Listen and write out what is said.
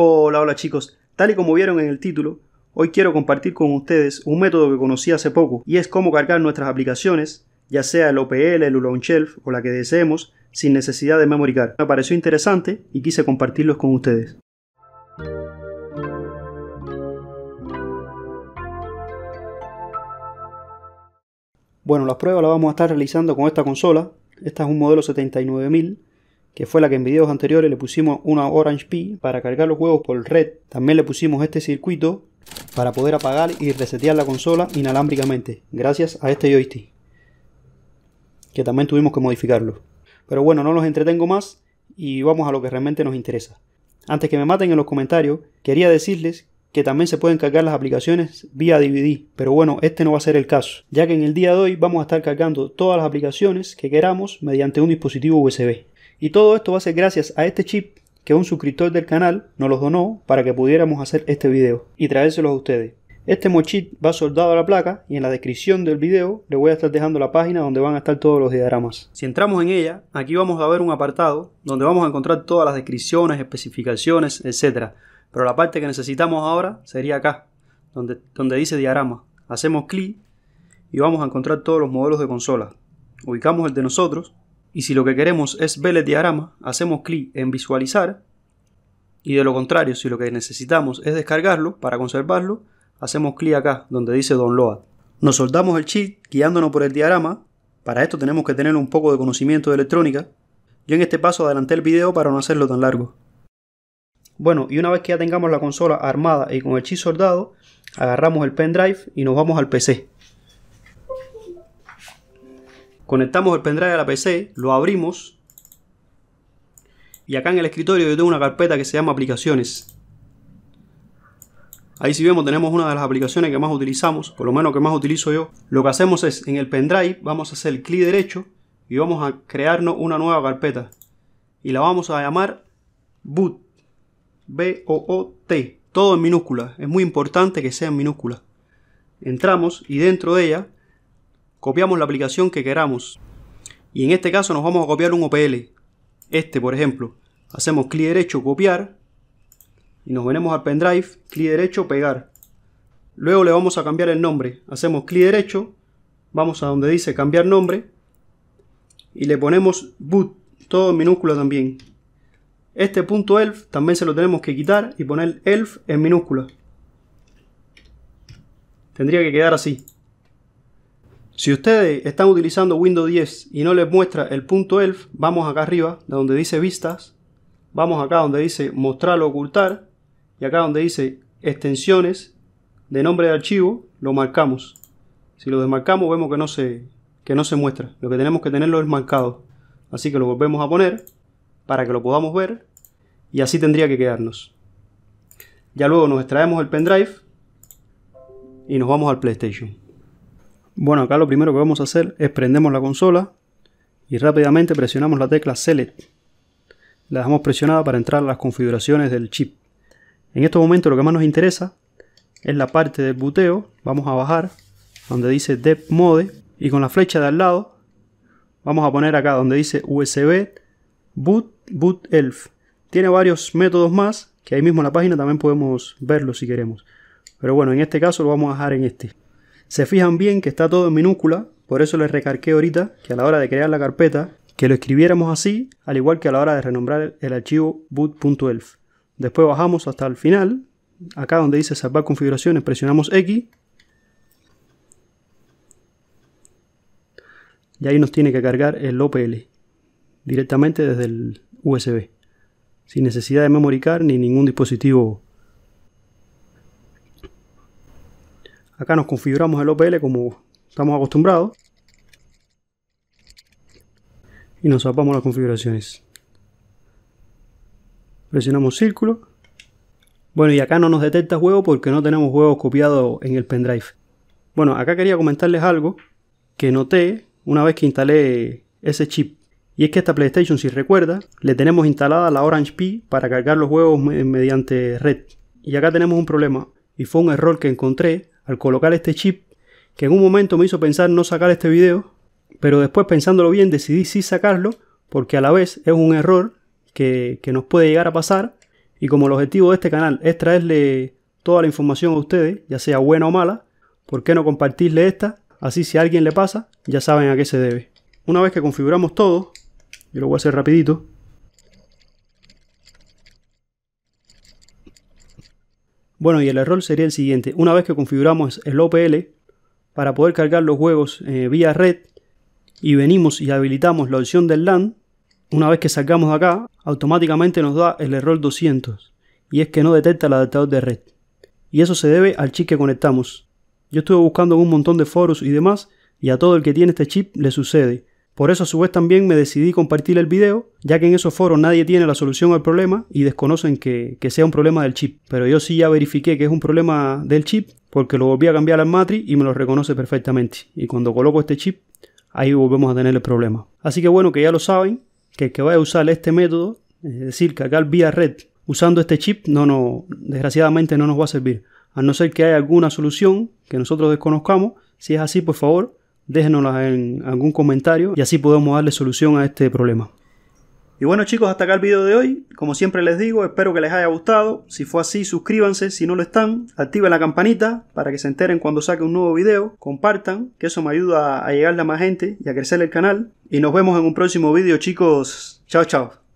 Hola, hola chicos. Tal y como vieron en el título, hoy quiero compartir con ustedes un método que conocí hace poco y es cómo cargar nuestras aplicaciones, ya sea el OPL, el Shelf o la que deseemos, sin necesidad de memory card. Me pareció interesante y quise compartirlos con ustedes. Bueno, las pruebas las vamos a estar realizando con esta consola. Esta es un modelo 79000 que fue la que en videos anteriores le pusimos una Orange Pi para cargar los juegos por red. También le pusimos este circuito para poder apagar y resetear la consola inalámbricamente, gracias a este joystick, que también tuvimos que modificarlo. Pero bueno, no los entretengo más y vamos a lo que realmente nos interesa. Antes que me maten en los comentarios, quería decirles que también se pueden cargar las aplicaciones vía DVD, pero bueno, este no va a ser el caso, ya que en el día de hoy vamos a estar cargando todas las aplicaciones que queramos mediante un dispositivo USB. Y todo esto va a ser gracias a este chip que un suscriptor del canal nos los donó para que pudiéramos hacer este video y traérselos a ustedes. Este mochit va soldado a la placa y en la descripción del video le voy a estar dejando la página donde van a estar todos los diagramas. Si entramos en ella, aquí vamos a ver un apartado donde vamos a encontrar todas las descripciones, especificaciones, etc. Pero la parte que necesitamos ahora sería acá, donde, donde dice diagrama. Hacemos clic y vamos a encontrar todos los modelos de consola. Ubicamos el de nosotros y si lo que queremos es ver el diagrama, hacemos clic en visualizar y de lo contrario, si lo que necesitamos es descargarlo para conservarlo, hacemos clic acá donde dice download. Nos soldamos el chip guiándonos por el diagrama. Para esto tenemos que tener un poco de conocimiento de electrónica. Yo en este paso adelanté el video para no hacerlo tan largo. Bueno, y una vez que ya tengamos la consola armada y con el chip soldado, agarramos el pendrive y nos vamos al PC. Conectamos el pendrive a la PC, lo abrimos y acá en el escritorio yo tengo una carpeta que se llama aplicaciones. Ahí si vemos tenemos una de las aplicaciones que más utilizamos, por lo menos que más utilizo yo. Lo que hacemos es en el pendrive vamos a hacer clic derecho y vamos a crearnos una nueva carpeta. Y la vamos a llamar boot. B-O-O-T. Todo en minúscula. Es muy importante que sea en minúscula. Entramos y dentro de ella copiamos la aplicación que queramos. Y en este caso nos vamos a copiar un OPL. Este, por ejemplo. Hacemos clic derecho, copiar. Y nos venimos al pendrive, clic derecho, pegar. Luego le vamos a cambiar el nombre. Hacemos clic derecho, vamos a donde dice cambiar nombre. Y le ponemos boot, todo en minúscula también. Este punto elf también se lo tenemos que quitar y poner elf en minúscula. Tendría que quedar así. Si ustedes están utilizando Windows 10 y no les muestra el punto elf, vamos acá arriba, donde dice vistas, vamos acá donde dice mostrar o ocultar, y acá donde dice extensiones de nombre de archivo, lo marcamos. Si lo desmarcamos vemos que no se, que no se muestra. Lo que tenemos que tenerlo es marcado. Así que lo volvemos a poner para que lo podamos ver y así tendría que quedarnos. Ya luego nos extraemos el pendrive y nos vamos al PlayStation. Bueno, acá lo primero que vamos a hacer es prendemos la consola y rápidamente presionamos la tecla Select. La dejamos presionada para entrar a las configuraciones del chip. En este momento lo que más nos interesa es la parte del buteo. Vamos a bajar donde dice Dev Mode y con la flecha de al lado vamos a poner acá donde dice USB Boot Boot Elf. Tiene varios métodos más que ahí mismo en la página también podemos verlo si queremos. Pero bueno, en este caso lo vamos a dejar en este. Se fijan bien que está todo en minúscula, por eso les recargué ahorita que a la hora de crear la carpeta, que lo escribiéramos así, al igual que a la hora de renombrar el archivo boot.elf. Después bajamos hasta el final, acá donde dice salvar configuraciones, presionamos X. Y ahí nos tiene que cargar el OPL directamente desde el USB, sin necesidad de memory ni ningún dispositivo Acá nos configuramos el OPL como estamos acostumbrados. Y nos zapamos las configuraciones. Presionamos círculo. Bueno, y acá no nos detecta juego porque no tenemos juegos copiados en el pendrive. Bueno, acá quería comentarles algo que noté una vez que instalé ese chip. Y es que esta PlayStation, si recuerda, le tenemos instalada la Orange Pi para cargar los juegos mediante red. Y acá tenemos un problema. Y fue un error que encontré al colocar este chip que en un momento me hizo pensar no sacar este video, pero después pensándolo bien decidí sí sacarlo porque a la vez es un error que, nos puede llegar a pasar Y como el objetivo de este canal es traerle toda la información a ustedes, ya sea buena o mala, ¿por qué no compartirle esta? Así si a alguien le pasa, ya saben a qué se debe. Una vez que configuramos todo, yo lo voy a hacer rapidito. Bueno, y el error sería el siguiente. Una vez que configuramos el OPL, para poder cargar los juegos eh, vía red, y venimos y habilitamos la opción del LAN, una vez que sacamos de acá, automáticamente nos da el error 200, y es que no detecta el adaptador de red. Y eso se debe al chip que conectamos. Yo estuve buscando un montón de foros y demás, y a todo el que tiene este chip le sucede. Por eso a su vez también me decidí compartir el video, ya que en esos foros nadie tiene la solución al problema y desconocen que, sea un problema del chip. Pero yo sí ya verifiqué que es un problema del chip porque lo volví a cambiar al matrix y me lo reconoce perfectamente. Y cuando coloco este chip, ahí volvemos a tener el problema. Así que bueno, que ya lo saben, que el que vaya a usar este método, es decir, cargar vía red usando este chip, no, no, desgraciadamente no nos va a servir. A no ser que haya alguna solución que nosotros desconozcamos. Si es así, por favor, déjenoslas en algún comentario y así podemos darle solución a este problema. Y bueno chicos, hasta acá el video de hoy. Como siempre les digo, espero que les haya gustado. Si fue así, suscríbanse. Si no lo están, activen la campanita para que se enteren cuando saque un nuevo video. Compartan, que eso me ayuda a llegarle a más gente y a crecer el canal. Y nos vemos en un próximo video chicos. Chao, chao.